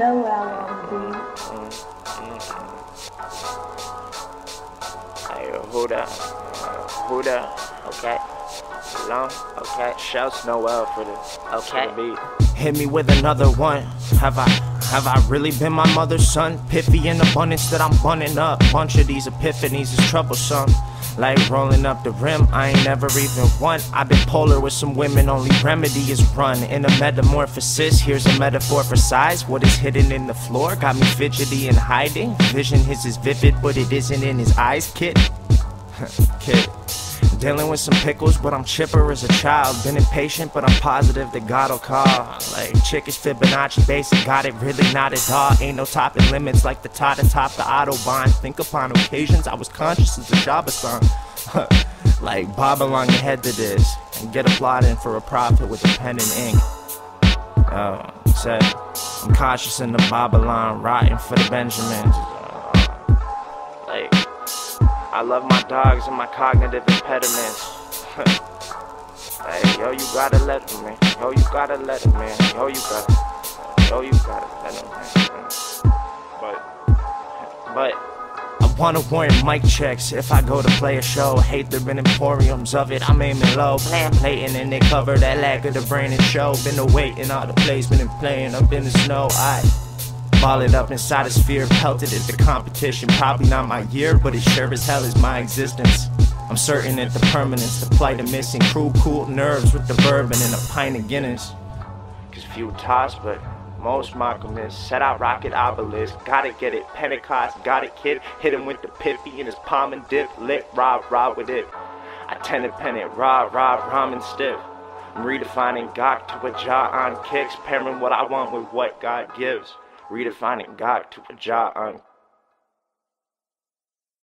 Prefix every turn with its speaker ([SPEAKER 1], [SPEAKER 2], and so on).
[SPEAKER 1] Noel on the beat.
[SPEAKER 2] Hey, who that? Who that? Okay. Long, okay. Shouts Noel for the okay. For the beat.
[SPEAKER 3] Hit me with another one. Have I, have I really been my mother's son? Piffy in abundance that I'm bunning up. Bunch of these epiphanies is troublesome. Like rolling up the rim, I ain't never even won. I've been polar with some women, only remedy is run. In a metamorphosis, here's a metaphor for size. What is hidden in the floor got me fidgety and hiding. Vision his is vivid, but it isn't in his eyes, kid. kid. Dealing with some pickles, but I'm chipper as a child. Been impatient, but I'm positive that God'll call. Like chickish Fibonacci basic, got it really not at all. Ain't no topping limits like the tot top the Autobahn. Think upon occasions I was conscious as a song. like bob along your head to this and get applauding for a profit with a pen and ink. Uh, said, I'm cautious in the Babylon, rotting for the Benjamins.
[SPEAKER 2] Like, I love my dogs and my cognitive impediments. hey, yo, you gotta let them in. Yo, you gotta let them in. Yo, you gotta. Yo, you gotta let them in. But, but.
[SPEAKER 3] I wanna warrant mic checks if I go to play a show. Hate been emporiums of it, I'm aiming low. Playing plating and they cover that lack of the brain and show. Been awaiting all the placement and playing up in the snow. I Ball it up inside a sphere, pelted at the competition. Probably not my year, but it sure as hell is my existence. I'm certain that the permanence, the plight of missing crew, cool nerves with the bourbon and a pint of Guinness.
[SPEAKER 2] Cause few toss, but most mock Set out rocket obelisk, gotta get it. Pentecost, got it, kid. Hit him with the pippy in his palm and dip. Lit, rob, rob with it. I tend to pen it, raw, raw, ramen stiff. I'm redefining God to a jaw on kicks, pairing what I want with what God gives redefining God to a job on